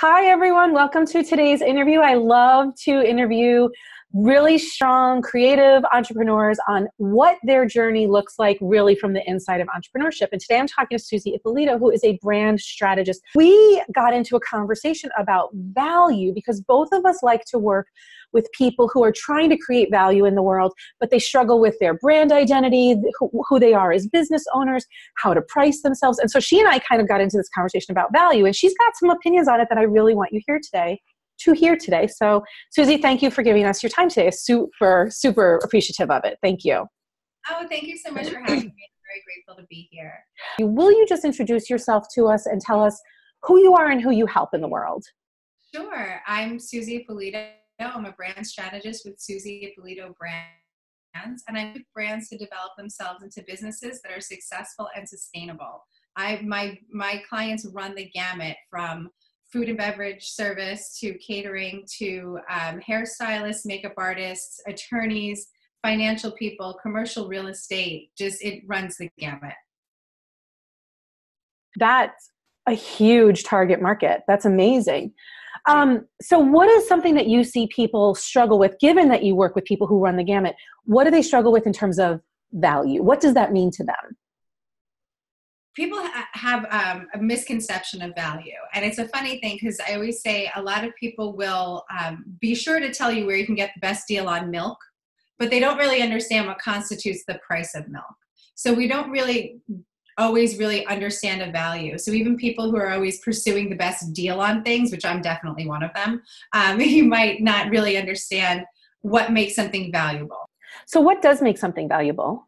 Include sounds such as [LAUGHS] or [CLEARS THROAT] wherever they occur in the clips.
Hi, everyone. Welcome to today's interview. I love to interview really strong, creative entrepreneurs on what their journey looks like really from the inside of entrepreneurship. And today I'm talking to Susie Ippolito, who is a brand strategist. We got into a conversation about value because both of us like to work with people who are trying to create value in the world, but they struggle with their brand identity, who, who, they are as business owners, how to price themselves. And so she and I kind of got into this conversation about value, and she's got some opinions on it that I really want you here today to hear today. So, Susie, thank you for giving us your time today. Super, super appreciative of it. Thank you. Oh, thank you so much for having me. I'm very grateful to be here. Will you just introduce yourself to us and tell us who you are and who you help in the world? Sure. I'm Susie Ippolito. I'm a brand strategist with Susie Ippolito Brands, and I help brands to develop themselves into businesses that are successful and sustainable. I my my clients run the gamut from food and beverage service to catering to um, hairstylists, makeup artists, attorneys, financial people, commercial real estate. Just it runs the gamut. That's a huge target market. That's amazing. Um, so, what is something that you see people struggle with, given that you work with people who run the gamut? What do they struggle with in terms of value? What does that mean to them? people ha- have um, a misconception of value and it's a funny thing because i always say a lot of people will um, be sure to tell you where you can get the best deal on milk but they don't really understand what constitutes the price of milk so we don't really always really understand a value. So even people who are always pursuing the best deal on things which i'm definitely one of them um, [LAUGHS] you might not really understand what makes something valuable. So what does make something valuable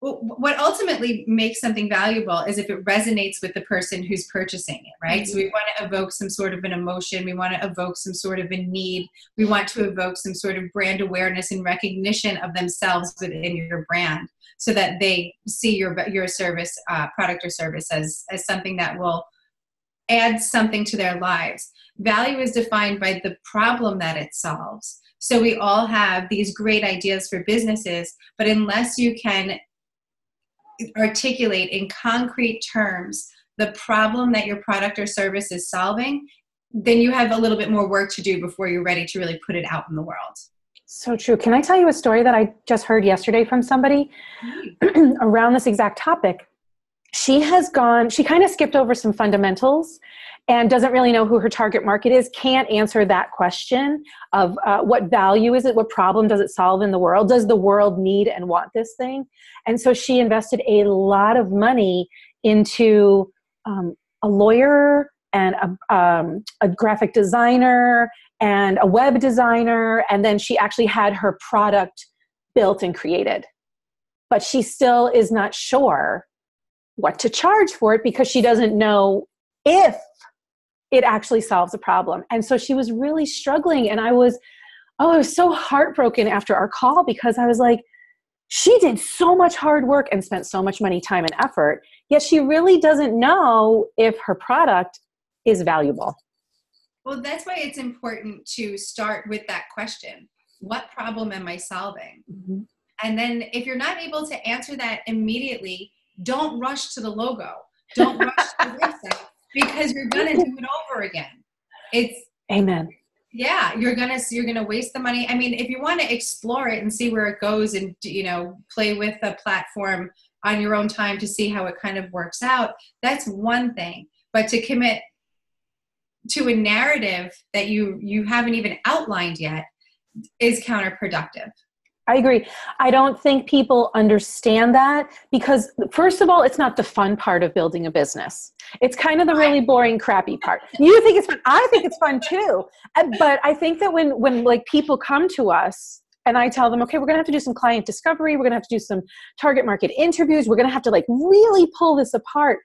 well, what ultimately makes something valuable is if it resonates with the person who's purchasing it, right? Mm-hmm. So we want to evoke some sort of an emotion. We want to evoke some sort of a need. We want to evoke some sort of brand awareness and recognition of themselves within your brand, so that they see your your service, uh, product or service as as something that will add something to their lives. Value is defined by the problem that it solves. So we all have these great ideas for businesses, but unless you can articulate in concrete terms the problem that your product or service is solving, then you have a little bit more work to do before you're ready to really put it out in the world. So true. Can I tell you a story that I just heard yesterday from somebody mm-hmm. [CLEARS THROAT] around this exact topic? She has gone, she kind of skipped over some fundamentals and doesn't really know who her target market is, can't answer that question of uh, what value is it, what problem does it solve in the world, does the world need and want this thing? And so she invested a lot of money into um, a lawyer and a, um, a graphic designer and a web designer, and then she actually had her product built and created. But she still is not sure what to charge for it because she doesn't know if it actually solves a problem. And so she was really struggling. And I was, oh, I was so heartbroken after our call because I was like, she did so much hard work and spent so much money, time, and effort, yet she really doesn't know if her product is valuable. Well, that's why it's important to start with that question What problem am I solving? Mm-hmm. And then if you're not able to answer that immediately, don't rush to the logo. Don't rush to the [LAUGHS] website because you're gonna do it over again. It's amen. Yeah, you're gonna you're gonna waste the money. I mean, if you want to explore it and see where it goes, and you know, play with the platform on your own time to see how it kind of works out, that's one thing. But to commit to a narrative that you you haven't even outlined yet is counterproductive. I agree. I don't think people understand that because, first of all, it's not the fun part of building a business. It's kind of the really boring, crappy part. You think it's fun. I think it's fun too. But I think that when, when like people come to us and I tell them, okay, we're going to have to do some client discovery. We're going to have to do some target market interviews. We're going to have to like really pull this apart.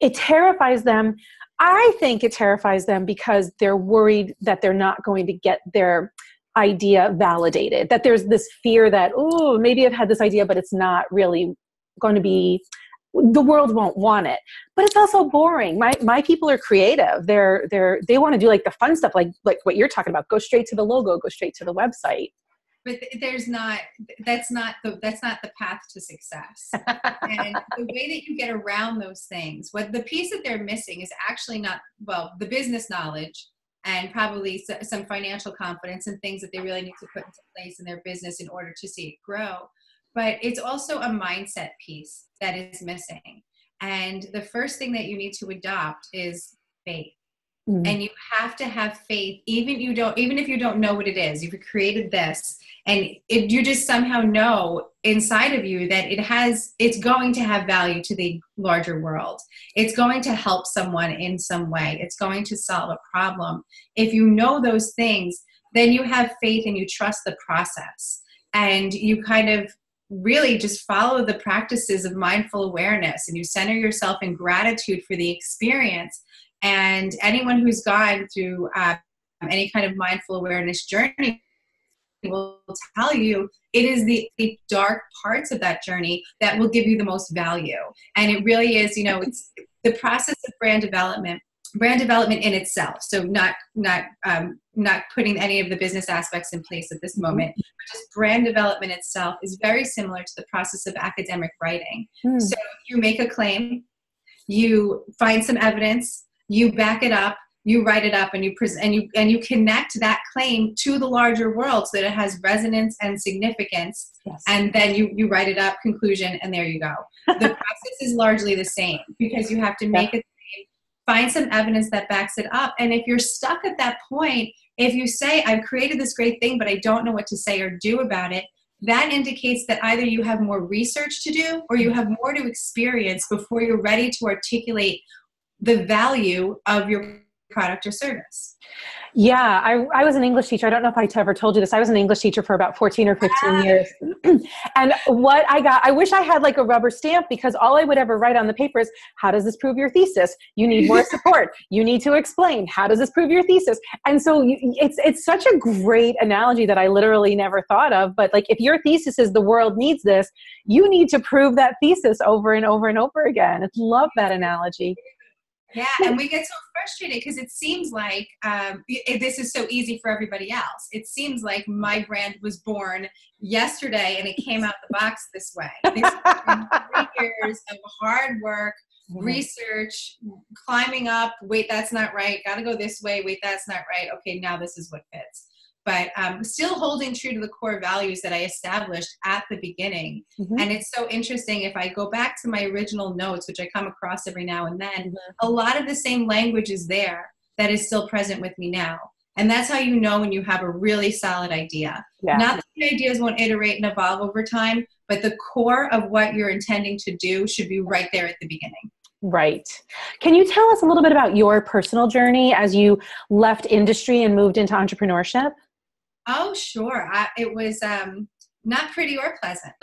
It terrifies them. I think it terrifies them because they're worried that they're not going to get their idea validated that there's this fear that oh maybe i've had this idea but it's not really going to be the world won't want it. But it's also boring. My my people are creative. They're they're they want to do like the fun stuff like like what you're talking about. Go straight to the logo go straight to the website. But there's not that's not the that's not the path to success. And [LAUGHS] the way that you get around those things what the piece that they're missing is actually not well the business knowledge and probably some financial confidence and things that they really need to put into place in their business in order to see it grow. But it's also a mindset piece that is missing. And the first thing that you need to adopt is faith Mm-hmm. And you have to have faith, even you don't, even if you don't know what it is. You've created this, and it, you just somehow know inside of you that it has, it's going to have value to the larger world. It's going to help someone in some way. It's going to solve a problem. If you know those things, then you have faith and you trust the process, and you kind of really just follow the practices of mindful awareness and you center yourself in gratitude for the experience and anyone who's gone through um, any kind of mindful awareness journey will tell you it is the, the, dark parts of that journey that will give you the most value. And it really is, you know, it's the process of brand development brand development in itself so not not um, not putting any of the business aspects in place at this mm-hmm. moment but just brand development itself is very similar to the process of academic writing mm. so you make a claim you find some evidence you back it up you write it up and you present and you and you connect that claim to the larger world so that it has resonance and significance. Yes. and then you you write it up conclusion and there you go. The [LAUGHS] process is largely the same because you have to make it find some evidence that backs it up. And if you're stuck at that point if you say i've created this great thing but i don't know what to say or do about it that indicates that either you have more research to do or you mm-hmm. have more to experience before you're ready to articulate the value of your product or service. Yeah, I, I was an English teacher. I don't know if I ever told you this. I was an English teacher for about 14 or 15 years. [CLEARS THROAT] and what I got, I wish I had like a rubber stamp because all I would ever write on the paper is, how does this prove your thesis? You need more [LAUGHS] support. you need to explain. How does this prove your thesis? And so you, it's, it's such a great analogy that I literally never thought of. But like, if your thesis is the world needs this, you need to prove that thesis over and over and over again. I love that analogy. Yeah, and we get so frustrated because it seems like um, it, this is so easy for everybody else. It seems like my brand was born yesterday and it came out the box this way. This three [LAUGHS] years of hard work, mm-hmm. research, climbing up. Wait, that's not right. Got to go this way. Wait, that's not right. Okay, now this is what fits but um, still holding true to the core values that I established at the beginning. Mm-hmm. And it's so interesting if I go back to my original notes, which I come across every now and then, mm-hmm. a lot of the same language is there that is still present with me now. And that's how you know when you have a really solid idea. Yeah. Not that the ideas won't iterate and evolve over time, but the core of what you're intending to do should be right there at the beginning. Right. Can you tell us a little bit about your personal journey as you left industry and moved into entrepreneurship? Oh, sure. I, it was um, not pretty or pleasant. [LAUGHS] [LAUGHS]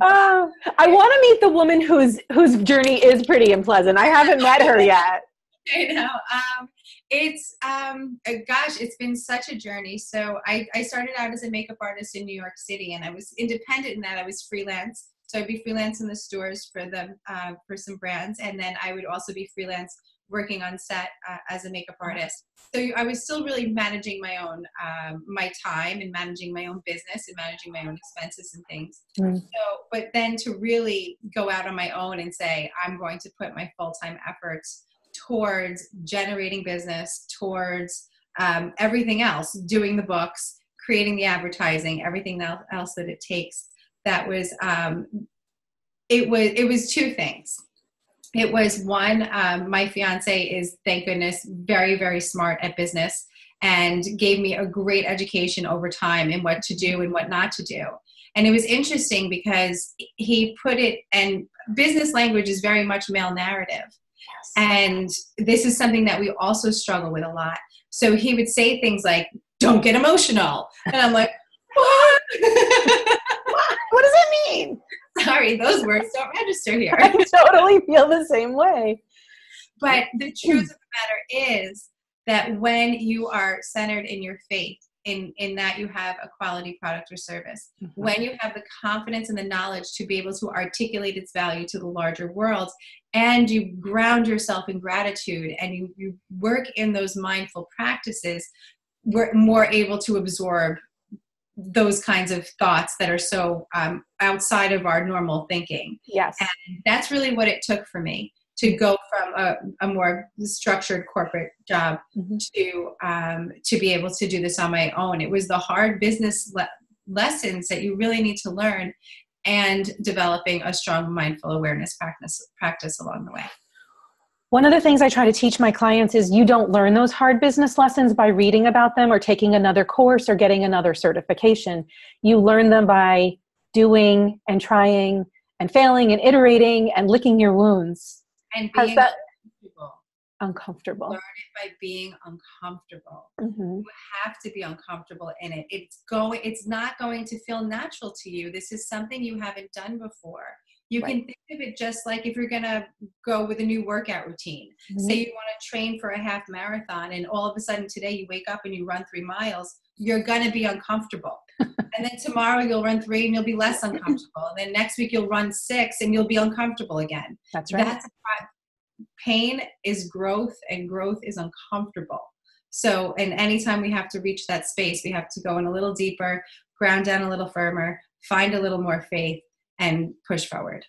oh, I want to meet the woman whose whose journey is pretty and pleasant. I haven't met her yet. [LAUGHS] I know. Um, it's um, uh, gosh, it's been such a journey. So I, I started out as a makeup artist in New York City, and I was independent in that I was freelance. So I'd be freelance in the stores for them uh, for some brands, and then I would also be freelance working on set uh, as a makeup artist. So I was still really managing my own um, my time and managing my own business and managing my own expenses and things. Mm. So, but then to really go out on my own and say I'm going to put my full time efforts towards generating business, towards um, everything else, doing the books, creating the advertising, everything else that it takes. That was um, it was it was two things it was one um, my fiance is thank goodness very very smart at business and gave me a great education over time in what to do and what not to do. And it was interesting because he put it and business language is very much male narrative. Yes. and this is something that we also struggle with a lot. So he would say things like don't get emotional. And i'm like what? [LAUGHS] What, what does that mean Sorry, those words don't register here. [LAUGHS] I totally feel the same way. But the truth of the matter is that when you are centered in your faith, in, in that you have a quality product or service, mm-hmm. when you have the confidence and the knowledge to be able to articulate its value to the larger world, and you ground yourself in gratitude and you, you work in those mindful practices, we're more able to absorb those kinds of thoughts that are so um, outside of our normal thinking. Yes. And that's really what it took for me to go from a, a more structured corporate job mm-hmm. to um, to be able to do this on my own. It was the hard business le- lessons that you really need to learn, and developing a strong mindful awareness practice practice along the way. One of the things I try to teach my clients is you don't learn those hard business lessons by reading about them or taking another course or getting another certification. You learn them by doing and trying and failing and iterating and licking your wounds. And being that, uncomfortable. uncomfortable. Learn it by being uncomfortable. Mm-hmm. You have to be uncomfortable in it. It's going it's not going to feel natural to you. This is something you haven't done before you right. can think of it just like if you're going to go with a new workout routine. Mm-hmm. Say you want to train for a half marathon, and all of a sudden today you wake up and you run three miles, you're going to be uncomfortable. [LAUGHS] and then tomorrow you'll run three and you'll be less uncomfortable. And then next week you'll run six and you'll be uncomfortable again. That's right. That's pain is growth, and growth is uncomfortable. So, and anytime we have to reach that space, we have to go in a little deeper, ground down a little firmer, find a little more faith, and push forward.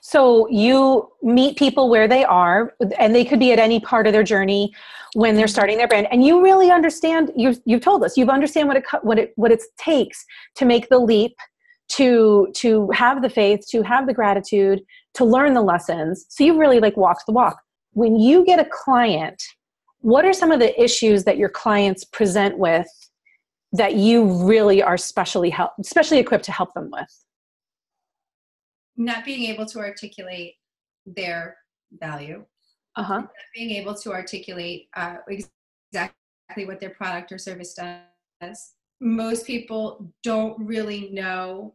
So you meet people where they are, and they could be at any part of their journey when they're starting their brand, and you really understand. You've you've told us you've understand what it what it what it takes to make the leap, to to have the faith, to have the gratitude, to learn the lessons. So you've really like walked the walk. When you get a client, what are some of the issues that your clients present with that you really are specially help, specially equipped to help them with? Not being able to articulate their value, uh-huh. not being able to articulate uh, exactly what their product or service does. Most people don't really know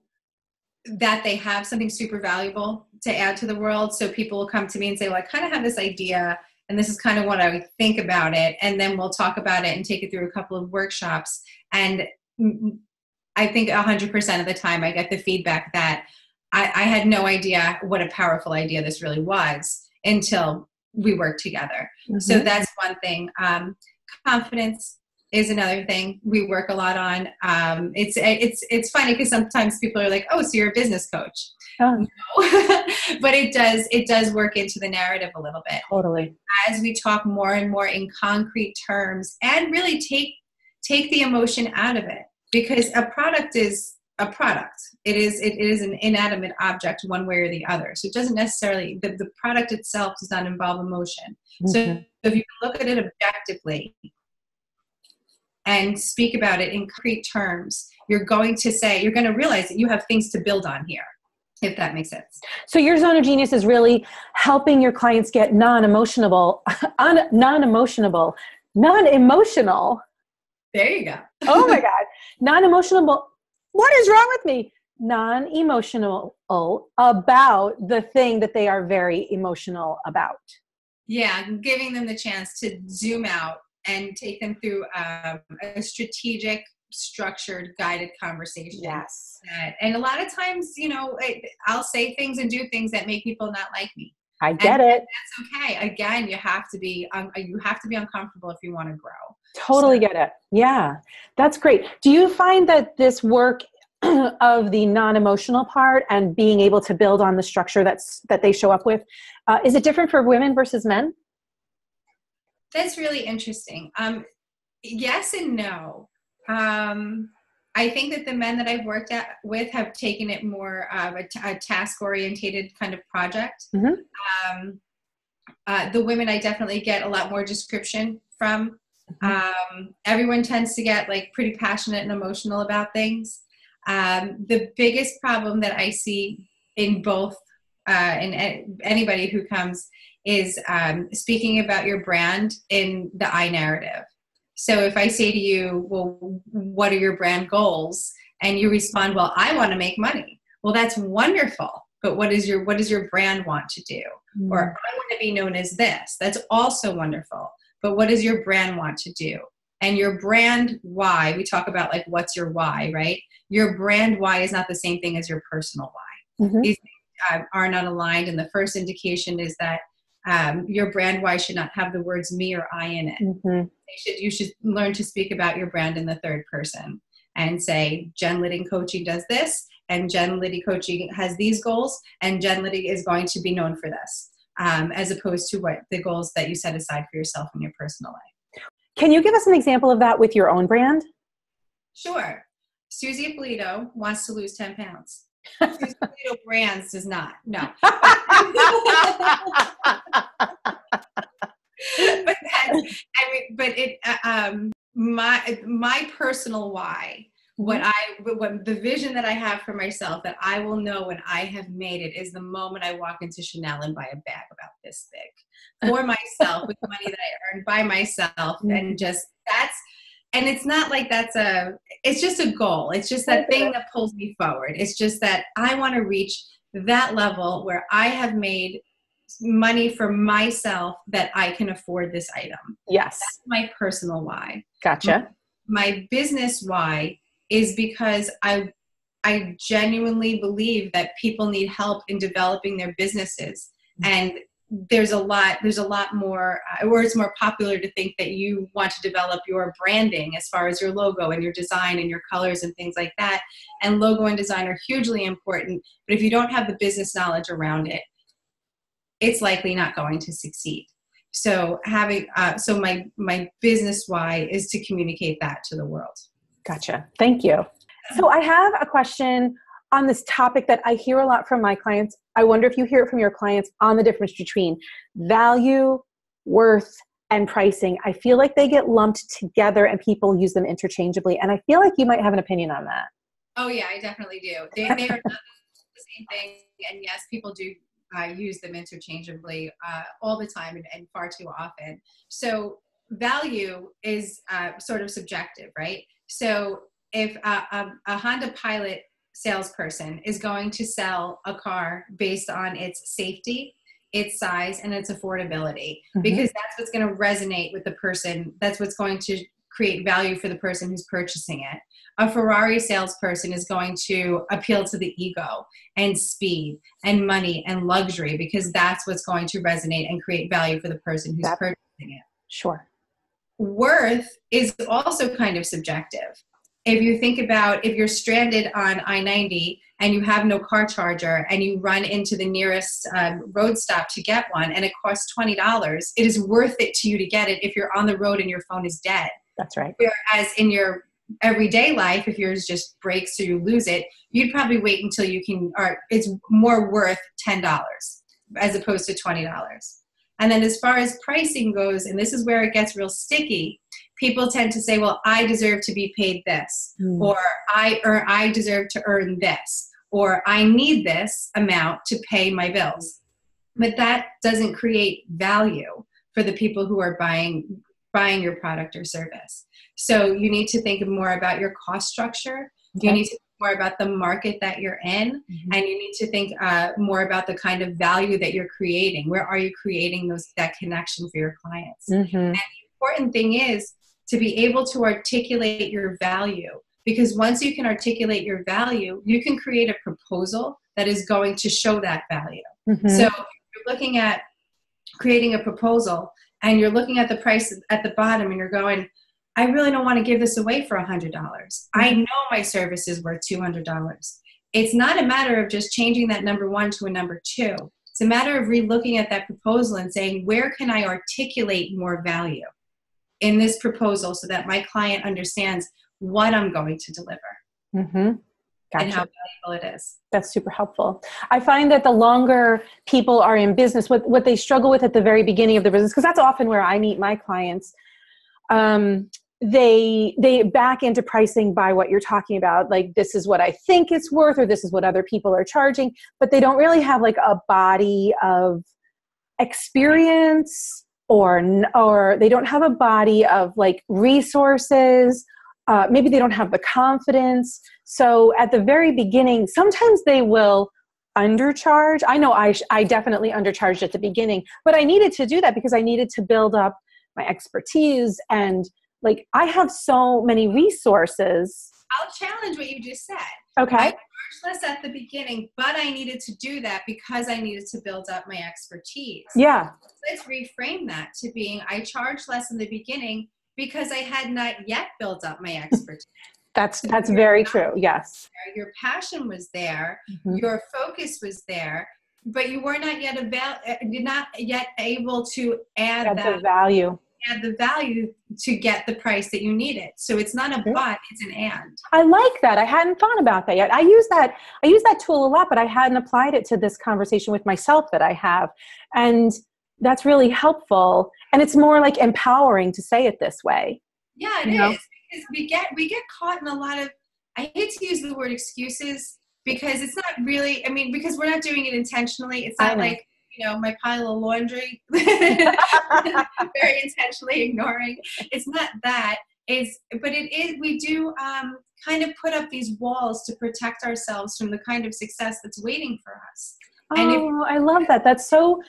that they have something super valuable to add to the world. So people will come to me and say, Well, I kind of have this idea, and this is kind of what I think about it. And then we'll talk about it and take it through a couple of workshops. And I think 100% of the time I get the feedback that I, I had no idea what a powerful idea this really was until we worked together. Mm-hmm. So that's one thing. Um, confidence is another thing we work a lot on. Um, it's it's it's funny because sometimes people are like, "Oh, so you're a business coach." Oh. No. [LAUGHS] but it does it does work into the narrative a little bit. Totally. As we talk more and more in concrete terms, and really take take the emotion out of it, because a product is a product. It is it is an inanimate object one way or the other. So it doesn't necessarily the, the product itself does not involve emotion. Mm-hmm. So if you look at it objectively and speak about it in concrete terms, you're going to say you're going to realize that you have things to build on here. If that makes sense. So your zone of genius is really helping your clients get non-emotional, [LAUGHS] non-emotional, non-emotional. There you go. oh my God. Non-emotional what is wrong with me? Non emotional about the thing that they are very emotional about. Yeah, giving them the chance to zoom out and take them through um, a strategic, structured, guided conversation. Yes. and a lot of times, you know, I'll say things and do things that make people not like me. I get and it. That's okay. Again, you have to be um, you have to be uncomfortable if you want to grow. Totally so. get it. Yeah, that's great. Do you find that this work [CLEARS THROAT] of the non-emotional part and being able to build on the structure that's that they show up with uh, is it different for women versus men? That's really interesting. Um, yes and no. Um, I think that the men that I've worked at, with have taken it more of a, t- a task orientated kind of project. Mm-hmm. Um, uh, the women I definitely get a lot more description from. Mm-hmm. Um, everyone tends to get like pretty passionate and emotional about things. Um, the biggest problem that I see in both, uh, in anybody who comes, is um, speaking about your brand in the I narrative. So if I say to you, well, what are your brand goals? And you respond, well, I want to make money. Well, that's wonderful. But what is your what does your brand want to do? Mm. Or I want to be known as this. That's also wonderful. But what does your brand want to do? And your brand why, we talk about like what's your why, right? Your brand why is not the same thing as your personal why. Mm-hmm. These uh, are not aligned. And the first indication is that um, your brand why should not have the words me or I in it. Mm-hmm. They should, you should learn to speak about your brand in the third person and say, Jen Liddy Coaching does this, and Jen Liddy Coaching has these goals, and Jen Liddy is going to be known for this, um, as opposed to what the goals that you set aside for yourself in your personal life. Can you give us an example of that with your own brand? Sure. Susie Ippolito wants to lose 10 pounds. Susie Ippolito [LAUGHS] Brands does not. No. [LAUGHS] [LAUGHS] but that, [LAUGHS] I mean, but it, uh, um, my, my personal why, what mm-hmm. I, what the vision that I have for myself that I will know when I have made it is the moment I walk into Chanel and buy a bag about this big for myself with money that I earned by myself. Mm-hmm. And just that's, and it's not like that's a it's just a goal it's just that thing that pulls me forward it's just that i want to reach that level where i have made money for myself that i can afford this item. Yes. That's my personal why. Gotcha. My, my business why is because i i genuinely believe that people need help in developing their businesses. Mm-hmm. and there's a lot there's a lot more uh, or it's more popular to think that you want to develop your branding as far as your logo and your design and your colors and things like that. And logo and design are hugely important but if you don't have the business knowledge around it it's likely not going to succeed so having uh, so my my business why is to communicate that to the world gotcha thank you so i have a question on this topic that I hear a lot from my clients. I wonder if you hear it from your clients on the difference between value, worth, and pricing. I feel like they get lumped together and people use them interchangeably. And I feel like you might have an opinion on that. Oh, yeah, I definitely do. They, they are not the same thing. And yes, people do uh, use them interchangeably uh, all the time and, and, far too often. So, value is uh, sort of subjective, right? So, if a, a Honda Pilot salesperson is going to sell a car based on its safety, its size, and its affordability mm-hmm. because that's what's going to resonate with the person. That's what's going to create value for the person who's purchasing it. A Ferrari salesperson is going to appeal to the ego and speed and money and luxury because that's what's going to resonate and create value for the person who's that, purchasing it. Sure. Worth is also kind of subjective if you think about if you're stranded on I 90 and you have no car charger and you run into the nearest um, road stop to get one and it costs $20, it is worth it to you to get it if you're on the road and your phone is dead. That's right. Whereas in your everyday life, if yours just breaks or you lose it, you'd probably wait until you can, or it's more worth $10 as opposed to $20. And then as far as pricing goes, and this is where it gets real sticky, people tend to say, well, I deserve to be paid this, mm. or I earn, I deserve to earn this, or I need this amount to pay my bills. But that doesn't create value for the people who are buying buying your product or service. So you need to think more about your cost structure. Okay. You need to think more about the market that you're in, mm-hmm. and you need to think uh, more about the kind of value that you're creating. Where are you creating those that connection for your clients? Mm-hmm. And the important thing is to be able to articulate your value. Because once you can articulate your value, you can create a proposal that is going to show that value. Mm-hmm. So you're looking at creating a proposal and you're looking at the price at the bottom and you're going, I really don't want to give this away for $100. dollars mm-hmm. I know my service is worth $200. It's not a matter of just changing that number one to a number two. It's a matter of relooking at that proposal and saying, where can I articulate more value? in this proposal so that my client understands what I'm going to deliver. Mm-hmm. Gotcha. And how valuable it is. That's super helpful. I find that the longer people are in business, what, what they struggle with at the very beginning of the business, because that's often where I meet my clients, um, they they back into pricing by what you're talking about like this is what i think it's worth or this is what other people are charging but they don't really have like a body of experience or or they don't have a body of like resources uh, maybe they don't have the confidence. So at the very beginning sometimes they will undercharge. I know i i definitely undercharged at the beginning but i needed to do that because i needed to build up my expertise. And like i have so many resources. I'll challenge what you just said. Okay. Less at the beginning, but I needed to do that because I needed to build up my expertise. Yeah. Let's reframe that to being I charge less in the beginning because I had not yet built up my [LAUGHS] expertise. that's that's very true. Yes. Your passion was there, Mhm. your focus was there, but you were not yet about you're not yet able to add that the value. add the value to get the price that you needed. So it's not a but, it's an and. I like that. I hadn't thought about that yet. I use that I use that tool a lot, but I hadn't applied it to this conversation with myself that I have. And that's really helpful. And it's more like empowering to say it this way. Yeah, it is You know? because we get we get caught in a lot of. I hate to use the word excuses because it's not really. I mean, because we're not doing it intentionally. It's not like you know my pile of laundry. [LAUGHS] [LAUGHS] very intentionally ignoring. It's not that. Is but it is. We do um, kind of put up these walls to protect ourselves from the kind of success that's waiting for us. And if- oh, I love that. That's so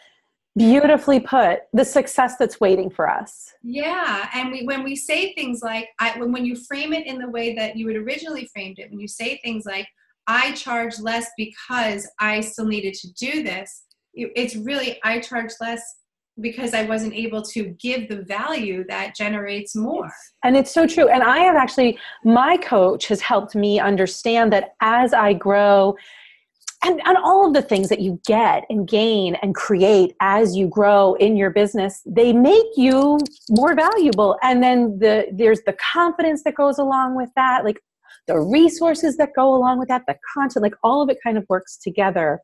beautifully put. The success that's waiting for us. Yeah, and we when we say things like I when, when you frame it in the way that you had originally framed it, when you say things like I charge less because I still needed to do this, it- it's really I charge less because I wasn't able to give the value that generates more. And it's so true. And I have actually, my coach has helped me understand that as I grow, and, and all of the things that you get and gain and create as you grow in your business, they make you more valuable. And then the there's the confidence that goes along with that, like the resources that go along with that, the content, like all of it kind of works together.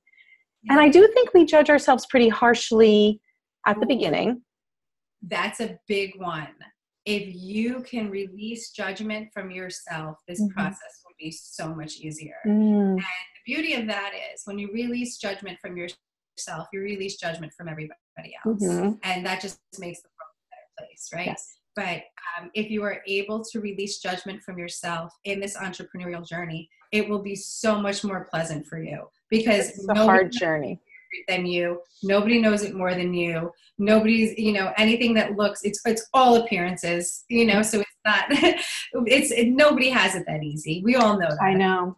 And I do think we judge ourselves pretty harshly at the beginning. That's a big one. If you can release judgment from yourself, this Mhm. process will be so much easier. Mm, the beauty of that is when you release judgment from yourself, you release judgment from everybody else. mhm. And that just makes the world a better place, right? Yes. But um, if you are able to release judgment from yourself in this entrepreneurial journey, it will be so much more pleasant for you because It's a hard journey. than you. Nobody knows it more than you. Nobody's, you know, anything that looks, it's it's all appearances, you know. So it's not, [LAUGHS] it's it, nobody has it that easy. We all know that. I know.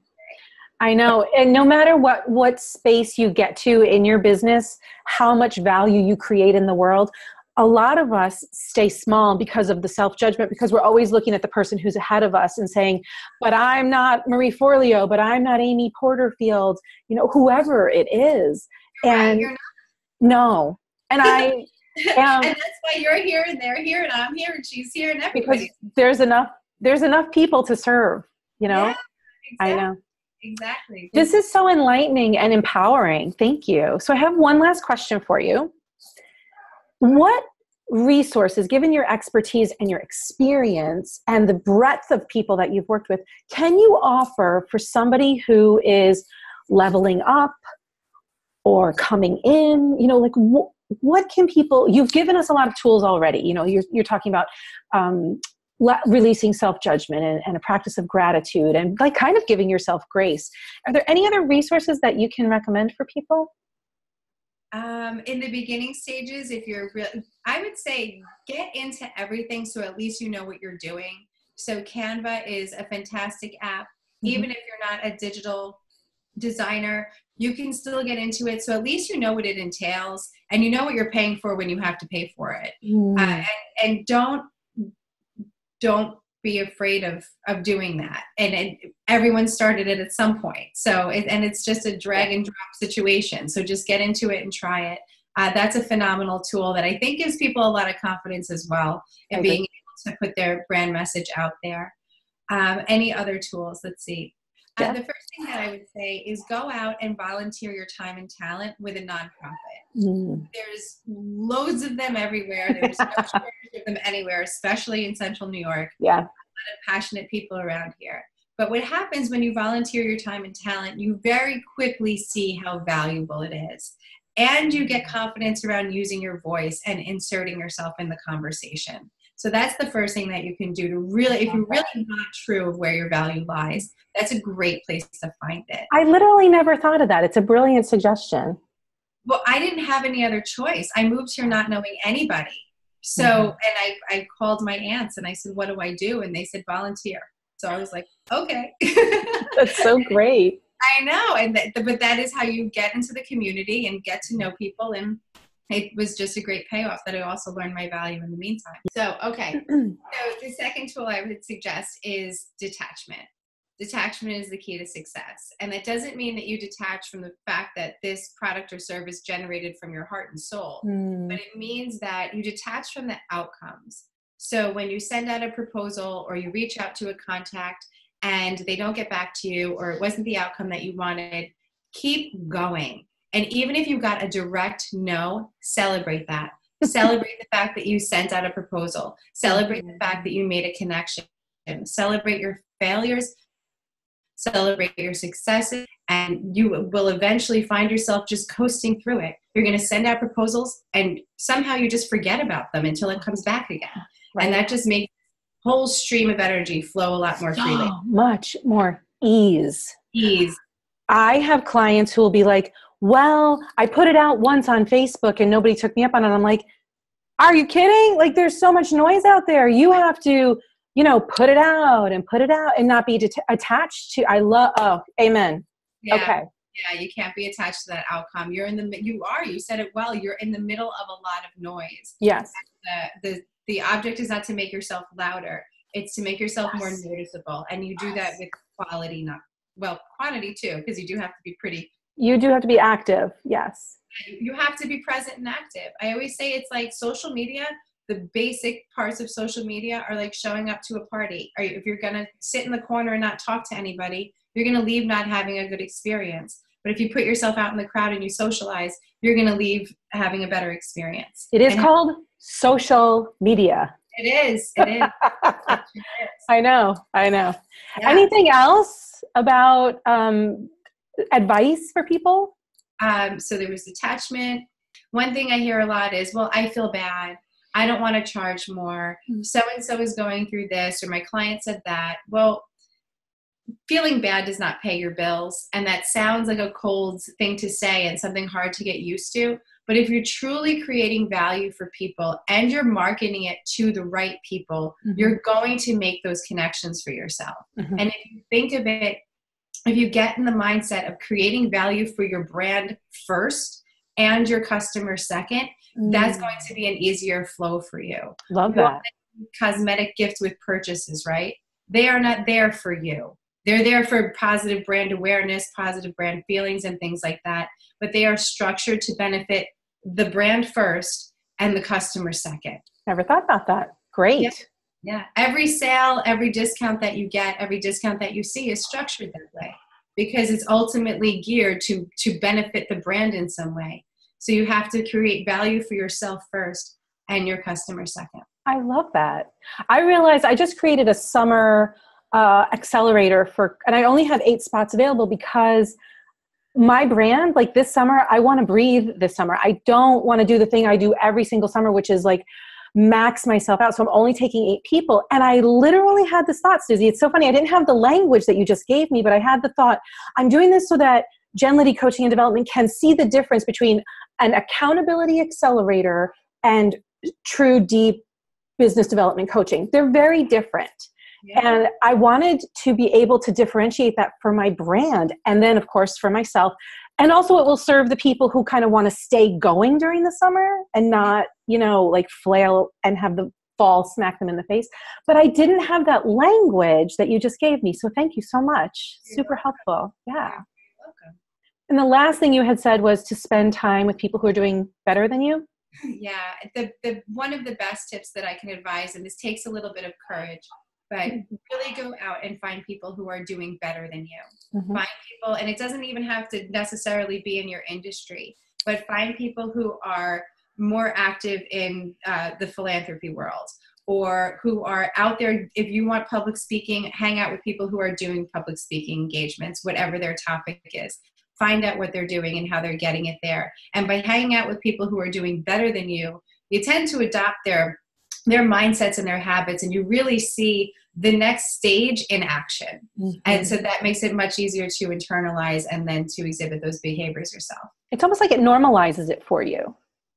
I know. And no matter what what space you get to in your business, how much value you create in the world, a lot of us stay small because of the self-judgment because we're always looking at the person who's ahead of us and saying, "But I'm not Marie Forleo, but I'm not Amy Porterfield, you know, whoever it is." Right, And you're not no. And I [LAUGHS] am and that's why you're here and they're here and I'm here and she's here and because there's enough there's enough people to serve, you know? Yeah, I know. Exactly. This is so enlightening and empowering. Thank you. So, I have one last question for you. What resources, given your expertise and your experience and the breadth of people that you've worked with, can you offer for somebody who is leveling up or coming in? You know, like wh- what can people, you've given us a lot of tools already. You know, you're, you're talking about um, le- releasing self judgment and, and a practice of gratitude and like kind of giving yourself grace. Are there any other resources that you can recommend for people? um, in the beginning stages, if you're real, I would say get into everything so at least you know what you're doing. So Canva is a fantastic app. Mhm. Even if you're not a digital designer, you can still get into it. So at least you know what it entails and you know what you're paying for when you have to pay for it. Mm. uh, and, and don't don't be afraid of of doing that. And, and everyone started it at some point. So it, and it's just a drag and drop situation. So just get into it and try it. Uh, that's a phenomenal tool that i think gives people a lot of confidence as well in being able to put their brand message out there. Um, any other tools? Let's see Yeah. the first thing that i would say is go out and volunteer your time and talent with a nonprofit Mm. there's loads of them everywhere. There's no [LAUGHS] shortage of them anywhere, especially in central New York. Yeah. A lot of passionate people around here. But what happens when you volunteer your time and talent, you very quickly see how valuable it is. And you get confidence around using your voice and inserting yourself in the conversation. So that's the first thing that you can do to really, if you're really not true of where your value lies, that's a great place to find it. I literally never thought of that. It's a brilliant suggestion. well i didn't have any other choice i moved here not knowing anybody so Mhm. and I, I called my aunts and i said what do i do and they said volunteer so i was like okay [LAUGHS] That's so great. i know and that, but that is how you get into the community and get to know people and it was just a great payoff that I also learned my value in the meantime. So, okay. [CLEARS THROAT] so, the second tool I would suggest is detachment. Detachment is the key to success. And that doesn't mean that you detach from the fact that this product or service generated from your heart and soul, mm. but it means that you detach from the outcomes. So, when you send out a proposal or you reach out to a contact and they don't get back to you or it wasn't the outcome that you wanted, keep going and even if you got a direct no, celebrate that. celebrate the fact that you sent out a proposal. Celebrate the fact that you made a connection. Celebrate your failures. Celebrate your successes. And you will eventually find yourself just coasting through it. You're going to send out proposals and somehow you just forget about them until it comes back again. Right. And that just makes whole stream of energy flow a lot more freely. So much more ease. Ease. I have clients who will be like, well, I put it out once on Facebook and nobody took me up on it. I'm like, are you kidding? Like, there's so much noise out there. You have to, you know, put it out and put it out and not be det- attached to. I love. Oh, amen. Yeah. Okay. Yeah, you can't be attached to that outcome. You're in the. You are. You said it well. You're in the middle of a lot of noise. Yes. The the the object is not to make yourself louder. It's to make yourself yes. more noticeable, and you do yes. that with quality, not well quantity too, because you do have to be pretty you do have to be active yes. You have to be present and active. I always say it's like social media the basic parts of social media are like showing up to a party. Or if you're going to sit in the corner and not talk to anybody you're going to leave not having a good experience. But if you put yourself out in the crowd and you socialize you're going to leave having a better experience. It is and called social media. It is it is, it is. [LAUGHS] i know i know. Yeah. anything else about um, advice for people? Um, so there was detachment. One thing I hear a lot is, well, I feel bad. I don't want to charge more. So and so is going through this, or my client said that. Well, feeling bad does not pay your bills. And that sounds like a cold thing to say and something hard to get used to. But if you're truly creating value for people and you're marketing it to the right people, mm-hmm. you're going to make those connections for yourself. Mm-hmm. And if you think of it if you get in the mindset of creating value for your brand first and your customer second, mm. that's going to be an easier flow for you. Love that. Cosmetic gifts with purchases, right? They are not there for you. They're there for positive brand awareness, positive brand feelings, and things like that. But they are structured to benefit the brand first and the customer second. Never thought about that. Great. Yeah. Every sale, every discount that you get, every discount that you see is structured that way because it's ultimately geared to to benefit the brand in some way. So you have to create value for yourself first and your customer second. I love that. I realized I just created a summer uh, accelerator for, and I only have eight spots available because my brand, like this summer, I want to breathe this summer. I don't want to do the thing I do every single summer, which is like max myself out. So I'm only taking eight people. And I literally had this thought, Susie. It's so funny. I didn't have the language that you just gave me, but I had the thought, I'm doing this so that Liddy Coaching and Development can see the difference between an accountability accelerator and true deep business development coaching. They're very different. Yeah. And I wanted to be able to differentiate that for my brand and then, of course, for myself and also it will serve the people who kind of want to stay going during the summer and not you know like flail and have the fall smack them in the face. But i didn't have that language that you just gave me so thank you so much. You're super welcome. helpful yeah. And the last thing you had said was to spend time with people who are doing better than you. [LAUGHS] Yeah the, the one of the best tips that i can advise and this takes a little bit of courage but mm-hmm. really go out and find people who are doing better than you mm-hmm. find people and it doesn't even have to necessarily be in your industry but find people who are more active in uh, the philanthropy world or who are out there if you want public speaking hang out with people who are doing public speaking engagements whatever their topic is find out what they're doing and how they're getting it there and by hanging out with people who are doing better than you you tend to adopt their their mindsets and their habits and you really see the next stage in action mm-hmm. and so that makes it much easier to internalize and then to exhibit those behaviors yourself it's almost like it normalizes it for you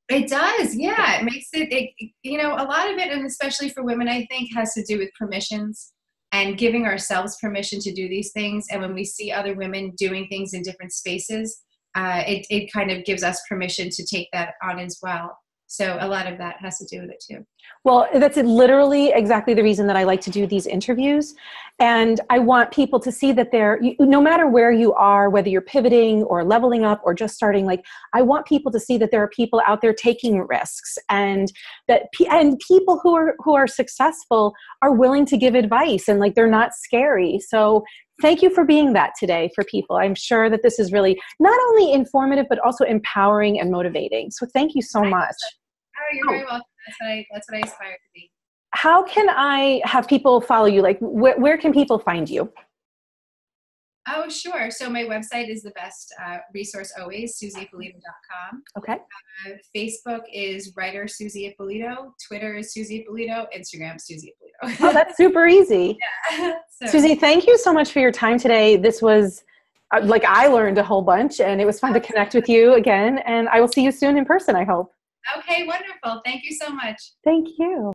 it does yeah it makes it, it you know a lot of it and especially for women i think has to do with permissions and giving ourselves permission to do these things and when we see other women doing things in different spaces uh, it, it kind of gives us permission to take that on as well. So a lot of that has to do with it too. Well, that's literally exactly the reason that I like to do these interviews. And I want people to see that they're, no matter where you are, whether you're pivoting or leveling up or just starting, like, I want people to see that there are people out there taking risks and that, and people who are, who are successful are willing to give advice and like they're not scary. So thank you for being that today for people. I'm sure that this is really not only informative, but also empowering and motivating. So thank you so much. Oh, you're very oh. welcome. That's what I, that's what I aspire to be. How can I have people follow you? Like, wh- where can people find you? Oh, sure. So my website is the best uh, resource always, susieippolito.com. Okay. Uh, Facebook is writer Susie Ippolito. Twitter is Susie Ippolito. Instagram Susie Ippolito. oh, that's [LAUGHS] super easy. Yeah. [LAUGHS] so. Susie, thank you so much for your time today. This was uh, like I learned a whole bunch, and it was fun to connect with you again. And I will see you soon in person. I hope. Okay, wonderful. Thank you so much. Thank you.